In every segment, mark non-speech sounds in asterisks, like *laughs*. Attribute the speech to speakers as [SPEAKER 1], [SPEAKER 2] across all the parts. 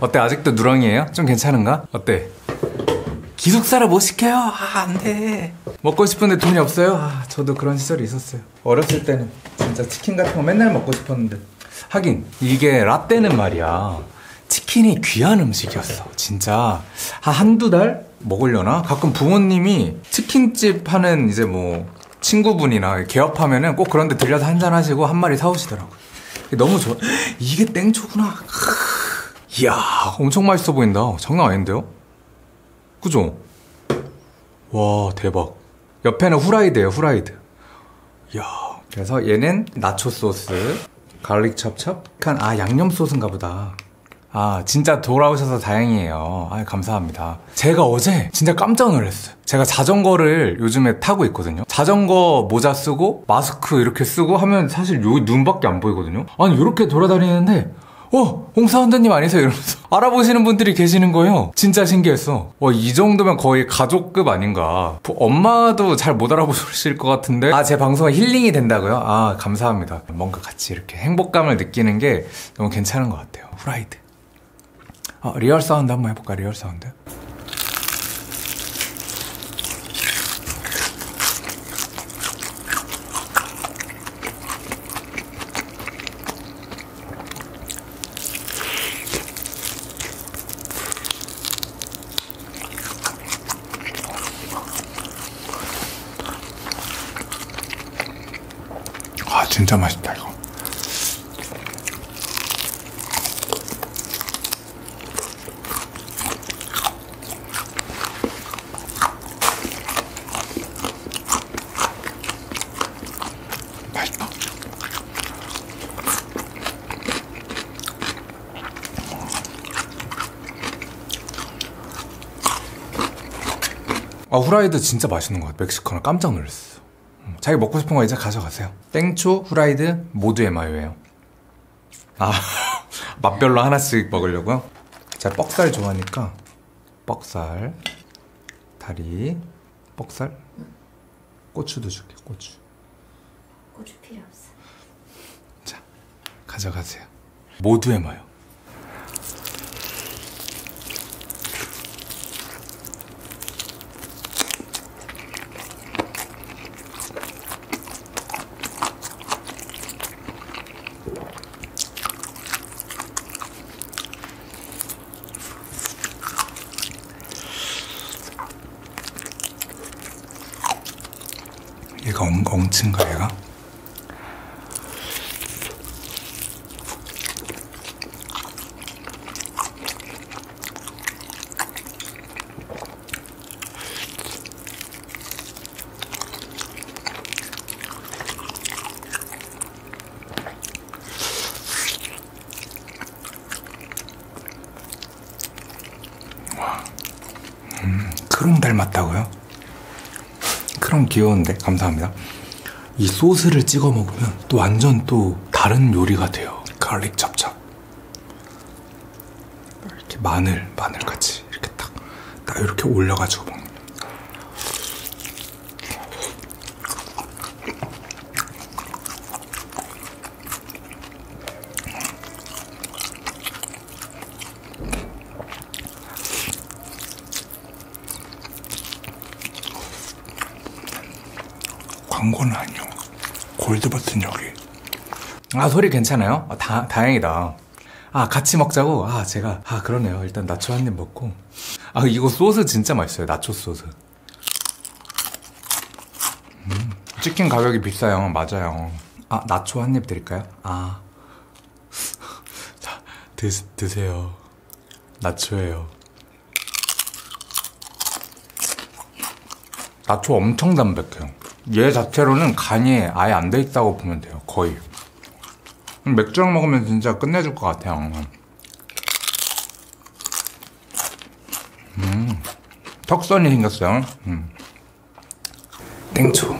[SPEAKER 1] 어때 아직도 누렁이에요? 좀 괜찮은가? 어때? 기숙사를 못 시켜요? 아, 안 돼. 먹고 싶은데 돈이 없어요? 아, 저도 그런 시절이 있었어요. 어렸을 때는 진짜 치킨 같은 거 맨날 먹고 싶었는데. 하긴, 이게 라떼는 말이야. 치킨이 귀한 음식이었어. 진짜. 한 한두 달? 먹으려나? 가끔 부모님이 치킨집 하는 이제 뭐, 친구분이나 개업하면은 꼭 그런 데 들려서 한잔 하시고 한 마리 사오시더라고요. 너무 좋아. *gasps* 이게 땡초구나. 이야, 엄청 맛있어 보인다. 장난 아닌데요? 그죠? 와, 대박. 옆에는 후라이드예요, 후라이드. 이야. 그래서 얘는 나초 소스, garlic 찹찹한 아 양념 소스인가 보다. 아, 진짜 돌아오셔서 다행이에요. 아, 감사합니다. 제가 어제 진짜 깜짝 놀랐어요. 제가 자전거를 요즘에 타고 있거든요. 자전거 모자 쓰고 마스크 이렇게 쓰고 하면 사실 여기 눈밖에 안 보이거든요. 아니, 이렇게 돌아다니는데 어, 홍사원장님 아니세요? 이러면서 *laughs* 알아보시는 분들이 계시는 거예요. 진짜 신기했어. 와, 이 정도면 거의 가족급 아닌가. 엄마도 잘 못 알아보실 것 같은데. 아, 제 방송은 힐링이 된다고요? 아, 감사합니다. 뭔가 같이 이렇게 행복감을 느끼는 게 너무 괜찮은 것 같아요. 후라이드. 아, real sound 한번 해볼까, real sound? 아, 진짜 맛있다, 이거. 맛있다. 아, 후라이드 진짜 맛있는 것 같아. 멕시코는 깜짝 놀랐어. 음, 자기 먹고 싶은 거 이제 가져가세요. 땡초, 후라이드 모두의 마요예요. 아, *laughs* 맛별로 하나씩 먹으려고요? 제가 뻑살 좋아하니까 뻑살, 다리, 뻑살, 고추도 줄게, 고추.
[SPEAKER 2] 고추 필요 없어.
[SPEAKER 1] 자, 가져가세요. 모두의 마요. 얘가 엉, 엉친가 얘가? 크롱 닮았다고요? 크롱 귀여운데 감사합니다. 이 소스를 찍어 먹으면 또 완전 또 다른 요리가 돼요. garlic 찹찹. 이렇게 마늘 마늘 같이 이렇게 딱, 딱 이렇게 올려가지고 광고는 아니요. 골드 버튼 여기. 아 소리 괜찮아요? 아, 다 다행이다. 아 같이 먹자고. 아 제가 아 그러네요. 일단 나초 한 입 먹고. 아 이거 소스 진짜 맛있어요. 나초 소스. 음, 치킨 가격이 비싸요. 맞아요. 아 나초 한 입 드릴까요? 아. *laughs* 자 드, 드세요. 나초예요. 나초 엄청 담백해요. 얘 자체로는 간이 아예 안 돼 있다고 보면 돼요. 거의. 맥주랑 먹으면 진짜 끝내줄 것 같아요. 음, 턱선이 생겼어요. 음. 땡초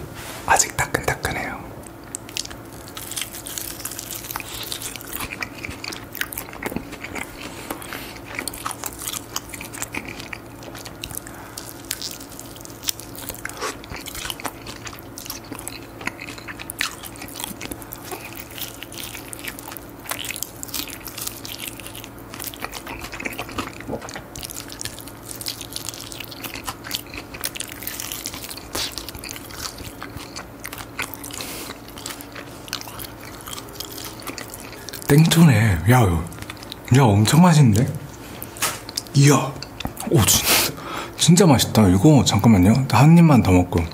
[SPEAKER 1] 땡초네. 야, 야, 엄청 맛있는데? 이야, 오, 진짜, 진짜 맛있다. 이거, 잠깐만요. 한 입만 더 먹고.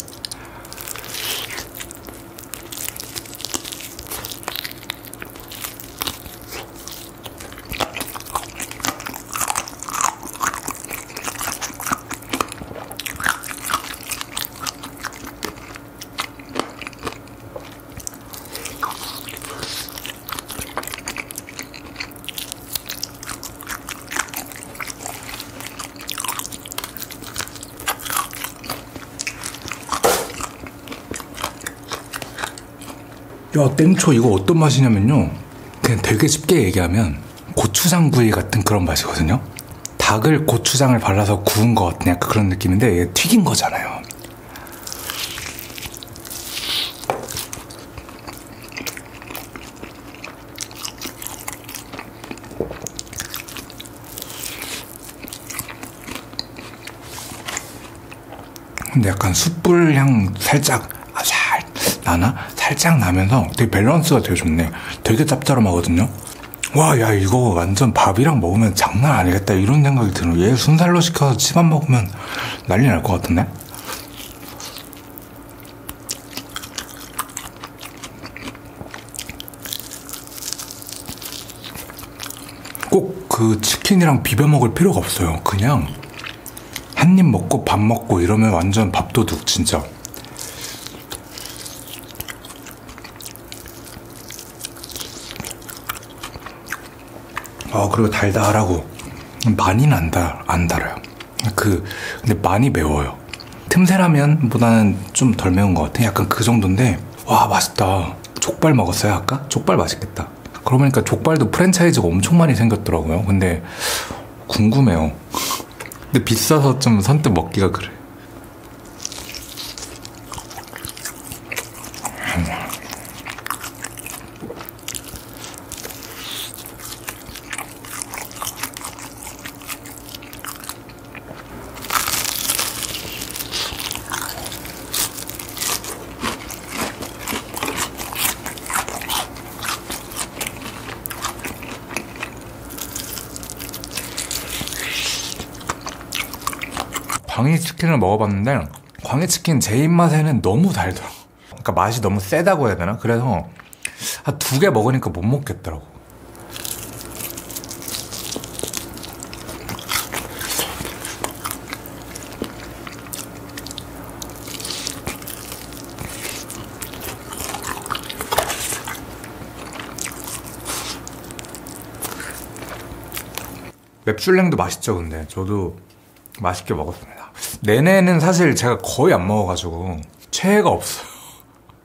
[SPEAKER 1] 야, 땡초 이거 어떤 맛이냐면요. 그냥 되게 쉽게 얘기하면 고추장 구이 같은 그런 맛이거든요. 닭을 고추장을 발라서 구운 것 같은 약간 그런 느낌인데 튀긴 거잖아요. 근데 약간 숯불 향 살짝 아, 살 나나 살짝 나면서 되게 밸런스가 되게 좋네. 되게 짭짤하거든요. 와, 야 이거 완전 밥이랑 먹으면 장난 아니겠다 이런 생각이 드는. 얘 순살로 시켜서 집안 먹으면 난리 날 것 같은데. 꼭 그 치킨이랑 비벼 먹을 필요가 없어요. 그냥 한 입 먹고 밥 먹고 이러면 완전 밥도둑 진짜. 어 그리고 달달하고 안, 달, 안 달아요. 그 근데 많이 매워요. 틈새라면보다는 좀 덜 매운 것 같아. 약간 그 정도인데 와 맛있다. 족발 먹었어요 아까? 족발 맛있겠다. 그러고 보니까 족발도 프랜차이즈가 엄청 많이 생겼더라고요. 근데 궁금해요. 근데 비싸서 좀 선뜻 먹기가 그래. 광희 치킨을 먹어봤는데 광희 치킨 제 입맛에는 너무 달더라고 그러니까 맛이 너무 세다고 해야 되나? 그래서 한 두 개 먹으니까 못 먹겠더라고 맵슐랭도 맛있죠 근데 저도 맛있게 먹었습니다. 내내는 사실 제가 거의 안 먹어가지고 최애가 없어요.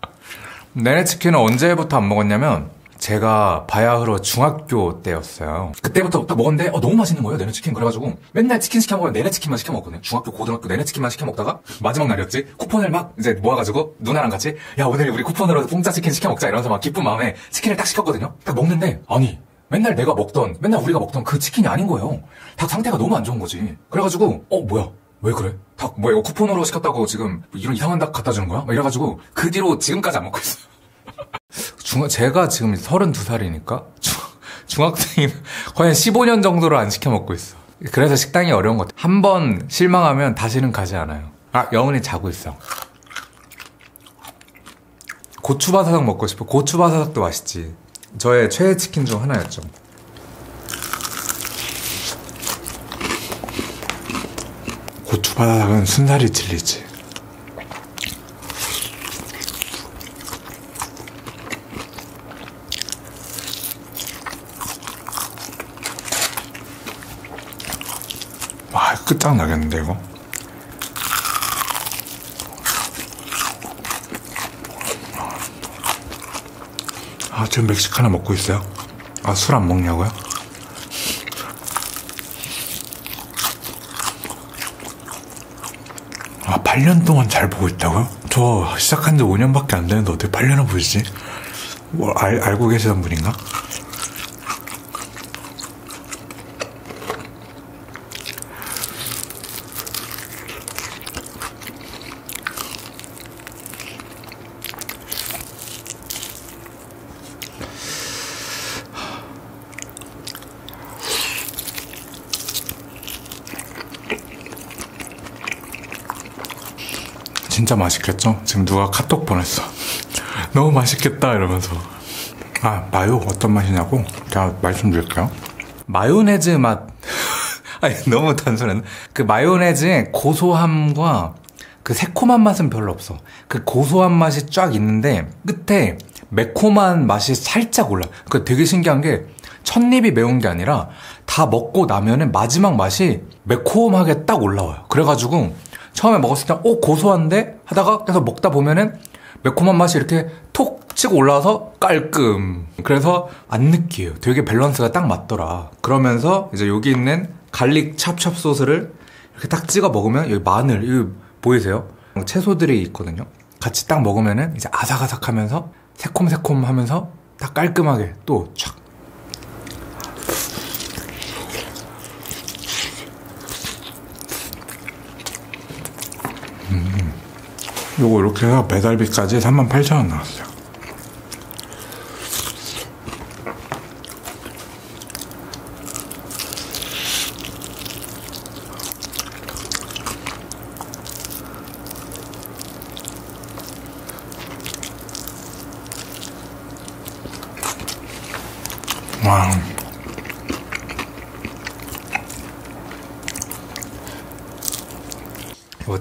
[SPEAKER 1] *laughs* 내내 치킨은 언제부터 안 먹었냐면 제가 바야흐로 중학교 때였어요. 그때부터 딱 먹었는데 어, 너무 맛있는 거예요 내내 치킨 그래가지고 맨날 치킨 시켜 먹으면 내내 치킨만 시켜 먹거든요. 중학교 고등학교 내내 치킨만 시켜 먹다가 마지막 날이었지 쿠폰을 막 이제 모아가지고 누나랑 같이 야 오늘 우리 쿠폰으로 공짜 치킨 시켜 먹자 이러면서 막 기쁜 마음에 치킨을 딱 시켰거든요. 딱 먹는데 아니 맨날 내가 먹던, 맨날 우리가 먹던 그 치킨이 아닌 거예요. 닭 상태가 너무 안 좋은 거지. 그래가지고, 어, 뭐야? 왜 그래? 닭, 뭐야, 이거 쿠폰으로 시켰다고 지금 이런 이상한 닭 갖다 주는 거야? 막 이래가지고, 그 뒤로 지금까지 안 먹고 있어요. *laughs* 중, 제가 지금 32살이니까, 중, 중학생이 거의 한 15년 정도를 안 시켜 먹고 있어. 그래서 식당이 어려운 것 같아. 한 번 실망하면 다시는 가지 않아요. 아, 영은이 자고 있어. 고추바사삭 먹고 싶어. 고추바사삭도 맛있지. 저의 최애 치킨 중 하나였죠. 고추 바닥은 순살이 질리지. 와, 끝장나겠는데, 이거? 아, 지금 멕시카나 먹고 있어요? 아, 술 안 먹냐고요? 아, 8년 동안 잘 보고 있다고요? 저 시작한 지 5년밖에 안 되는데 어떻게 8년을 보시지? 뭐, 알, 알고 계시던 분인가? 진짜 맛있겠죠? 지금 누가 카톡 보냈어. *laughs* 너무 맛있겠다 이러면서. 아 마요 어떤 맛이냐고 제가 말씀드릴게요. 마요네즈 맛. *laughs* 아니 너무 단순한. 그 마요네즈의 고소함과 그 새콤한 맛은 별로 없어. 그 고소한 맛이 쫙 있는데 끝에 매콤한 맛이 살짝 올라. 그 되게 신기한 게 첫입이 매운 게 아니라 다 먹고 나면은 마지막 맛이 매콤하게 딱 올라와요. 그래가지고 처음에 먹었을 때, 오, 고소한데? 하다가 계속 먹다 보면은 매콤한 맛이 이렇게 톡 치고 올라와서 깔끔. 그래서 안 느끼해요. 되게 밸런스가 딱 맞더라. 그러면서 이제 여기 있는 garlic 찹찹 소스를 이렇게 딱 찍어 먹으면 여기 마늘, 이거 보이세요? 채소들이 있거든요. 같이 딱 먹으면은 이제 아삭아삭 하면서 새콤새콤 하면서 딱 깔끔하게 또 촥. 요거 이렇게 해서 배달비까지 38,000원 나왔어요.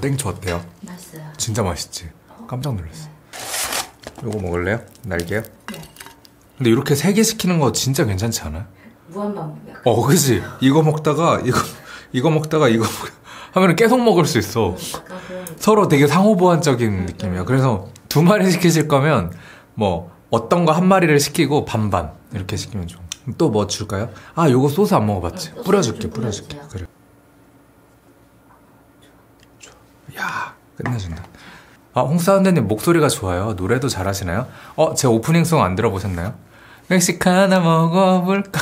[SPEAKER 1] 땡초 어때요? 진짜 맛있지? 깜짝 놀랐어. 이거 먹을래요? 날개요?
[SPEAKER 2] 네.
[SPEAKER 1] 근데 이렇게 세 개 시키는 거 진짜 괜찮지 않아요?
[SPEAKER 2] 무한반복이야.
[SPEAKER 1] 어, 그지? 이거 먹다가, 이거, 이거 먹다가, 이거 먹- 하면은 계속 먹을 수 있어.
[SPEAKER 2] 그런
[SPEAKER 1] 서로 되게 상호보완적인 느낌이야. 그래서 두 마리 시키실 거면, 뭐, 어떤 거 한 마리를 시키고 반반. 이렇게 시키면 좋아. 또 뭐 줄까요? 아, 요거 소스 안 먹어봤지?
[SPEAKER 2] 어, 소스
[SPEAKER 1] 뿌려줄게,
[SPEAKER 2] 좀
[SPEAKER 1] 뿌려줄게. 그래. 야, 끝내준다. 아, 홍사운드님 목소리가 좋아요. 노래도 잘하시나요? 어, 제 오프닝송 안 들어보셨나요? 멕시카나 먹어볼까?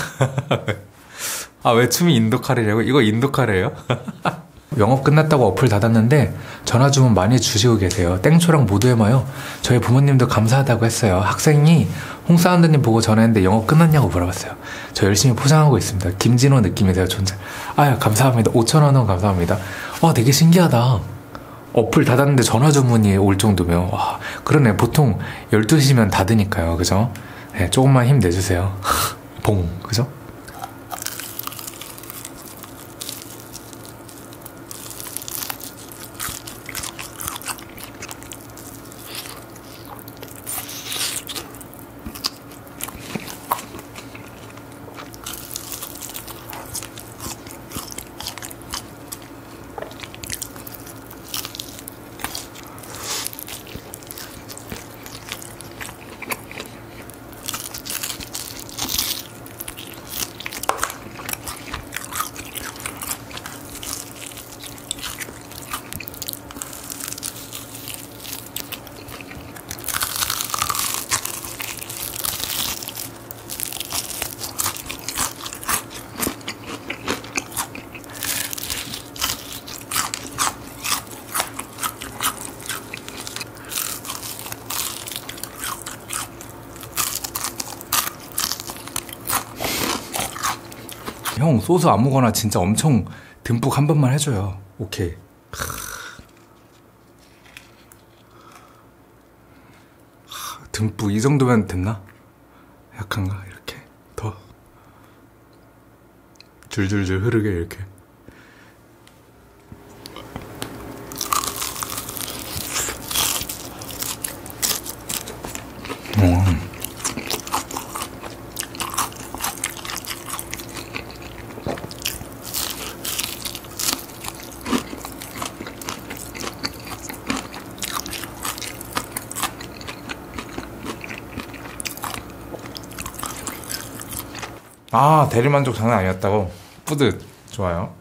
[SPEAKER 1] *laughs* 아, 왜 춤이 인도 카레냐고? 이거 인도 카레예요? *laughs* 영업 끝났다고 어플 닫았는데 전화 주문 많이 주시고 계세요. 땡초랑 모두 해마요. 저희 부모님도 감사하다고 했어요. 학생이 홍사운드님 보고 전화했는데 영업 끝났냐고 물어봤어요. 저 열심히 포장하고 있습니다. 김진호 느낌이세요, 존재. 아유, 감사합니다. 5천원 감사합니다. 와, 되게 신기하다. 어플 닫았는데 전화 주문이 올 정도면, 와, 그러네. 보통 12시면 닫으니까요. 그죠? 네, 조금만 힘내주세요. 봉, 그죠? 소스 아무거나 진짜 엄청 듬뿍 한 번만 해줘요. 오케이. 하, 듬뿍 이 정도면 됐나? 약한가 이렇게 더 줄줄줄 흐르게 이렇게. 음. 아 대리만족 장난 아니었다고? 뿌듯. 좋아요